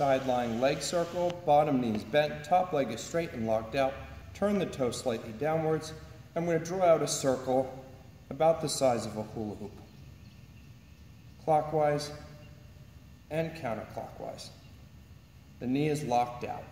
Side lying leg circle, bottom knee is bent, top leg is straight and locked out. Turn the toe slightly downwards. I'm going to draw out a circle about the size of a hula hoop. Clockwise and counterclockwise. The knee is locked out.